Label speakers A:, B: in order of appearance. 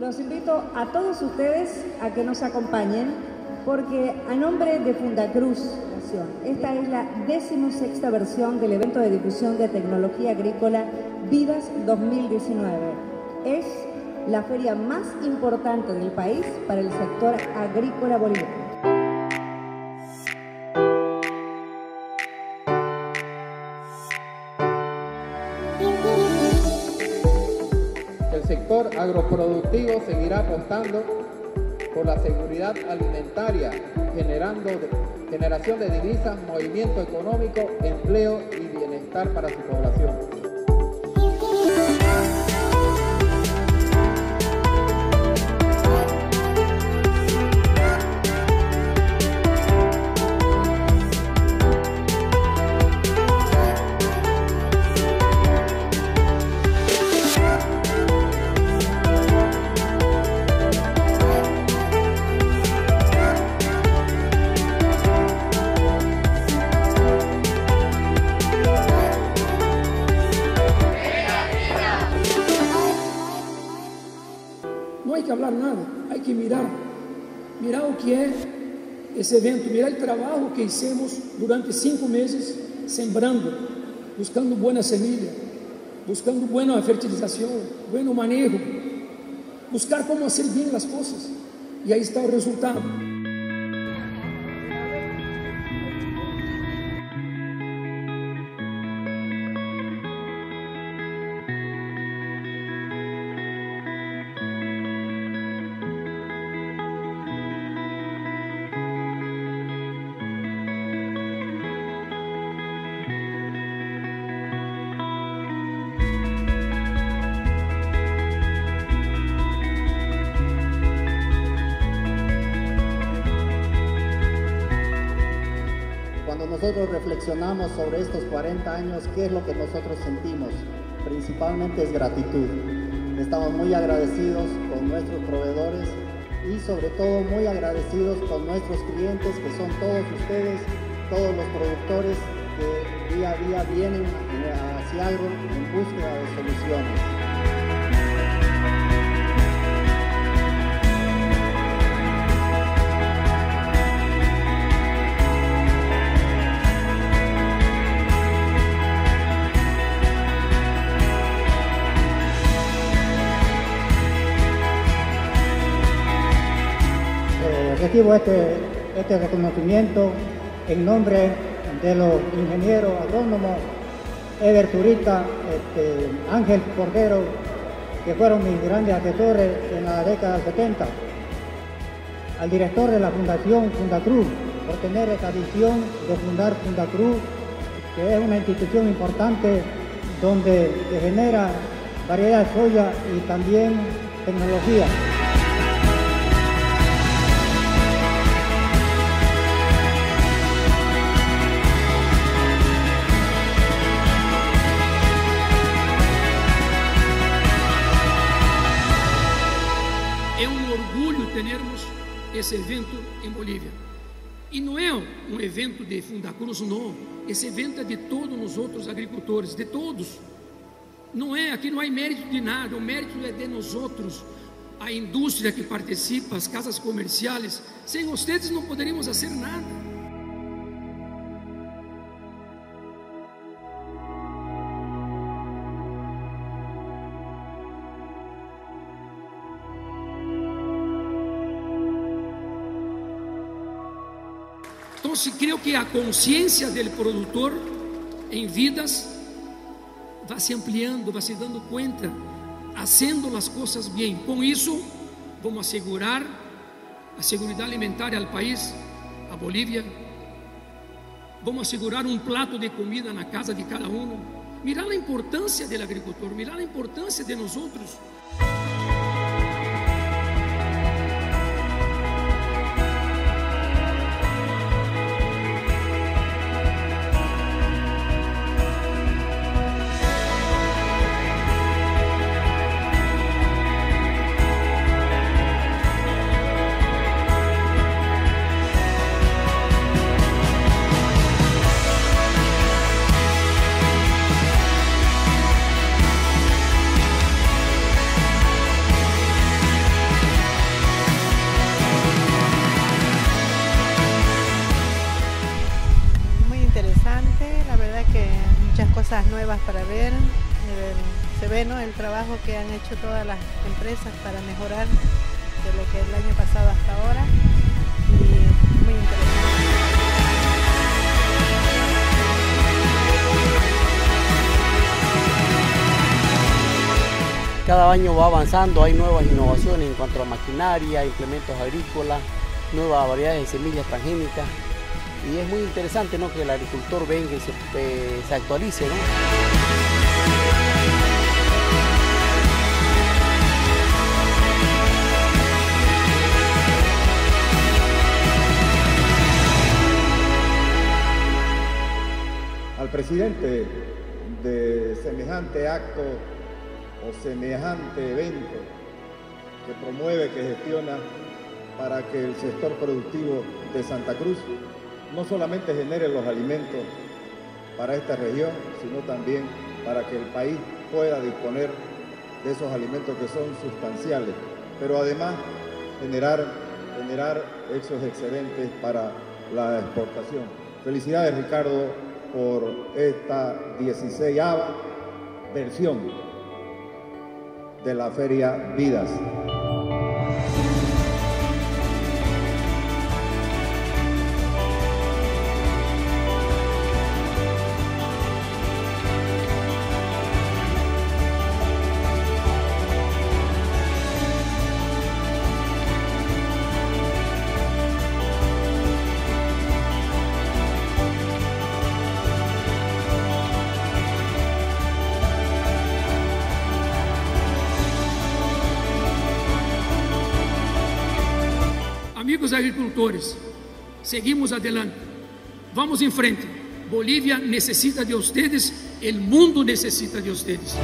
A: Los invito a todos ustedes a que nos acompañen porque a nombre de Fundacruz, esta es la decimosexta versión del evento de difusión de tecnología agrícola Vidas 2019. Es la feria más importante del país para el sector agrícola boliviano.
B: Agroproductivo seguirá apostando por la seguridad alimentaria, generando generación de divisas, movimiento económico, empleo y bienestar para su población.
C: Hablar nada, hay que mirar, mirar o que é esse evento, mirar o trabalho que hicimos durante cinco meses sembrando, buscando boa semilla, buscando boa fertilização, bom manejo, buscar como fazer bem as coisas. E aí está o resultado.
D: Nosotros reflexionamos sobre estos 40 años, ¿qué es lo que nosotros sentimos? Principalmente es gratitud. Estamos muy agradecidos con nuestros proveedores y sobre todo muy agradecidos con nuestros clientes que son todos ustedes, todos los productores que día a día vienen hacia algo en búsqueda de soluciones. Recibo este, este reconocimiento en nombre de los ingenieros agrónomos Ever Turita, este, Ángel Cordero, que fueron mis grandes asesores en la década del 70, al director de la Fundación Fundacruz, por tener esta visión de fundar Fundacruz, que es una institución importante donde se genera variedad de soya y también tecnología.
C: Esse evento em Bolívia. E não é um evento de Fundacruz, não. Esse evento é de todos os outros agricultores, de todos. Não é, aqui não há mérito de nada, o mérito é de nós outros. A indústria que participa, as casas comerciais, sem vocês não poderíamos fazer nada. Entonces creo que a conciencia del productor en vidas va se ampliando, va se dando cuenta, haciendo las cosas bien. Con eso vamos a asegurar a seguridad alimentaria al país, a Bolivia. Vamos a asegurar un plato de comida en la casa de cada uno. Mirar la importancia del agricultor, mirar la importancia de nosotros.
E: Nuevas para ver. Se ve ¿no? el trabajo que han hecho todas las empresas para mejorar de lo que el año pasado hasta ahora. Y muy interesante.
F: Cada año va avanzando, hay nuevas innovaciones en cuanto a maquinaria, implementos agrícolas, nuevas variedades de semillas transgénicas y es muy interesante ¿no? que el agricultor venga y se, eh, se actualice. ¿no?
G: Al presidente de semejante acto o semejante evento que promueve, que gestiona para que el sector productivo de Santa Cruz no solamente genere los alimentos para esta región, sino también para que el país pueda disponer de esos alimentos que son sustanciales, pero además generar, generar esos excedentes para la exportación. Felicidades Ricardo por esta 16 versión de la Feria Vidas.
C: Amigos agricultores, seguimos adelante. Vamos em frente. Bolívia necessita de ustedes, el mundo necessita de ustedes.